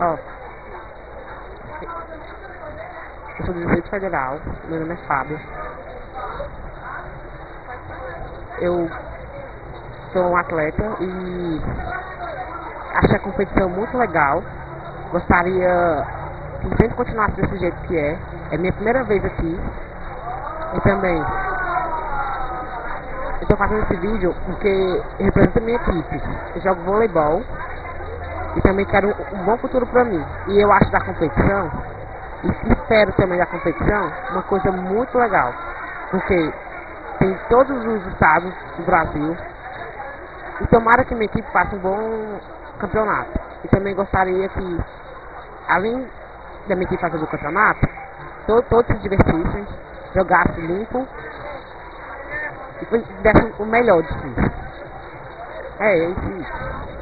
Ó. Eu sou do Distrito Federal, meu nome é Fábio. Eu sou um atleta e achei a competição muito legal. Gostaria que sempre continuasse desse jeito que é. É minha primeira vez aqui. E também tô fazendo esse vídeo porque representa a minha equipe. Eu jogo voleibol e também quero um, um bom futuro para mim. E eu acho da competição, e espero também da competição, uma coisa muito legal. Porque tem todos os estados do Brasil. E tomara que minha equipe faça um bom campeonato. E também gostaria que, além da minha equipe fazer o campeonato, to todos se divertissem, jogassem limpo e dessem o melhor de si. É, é isso.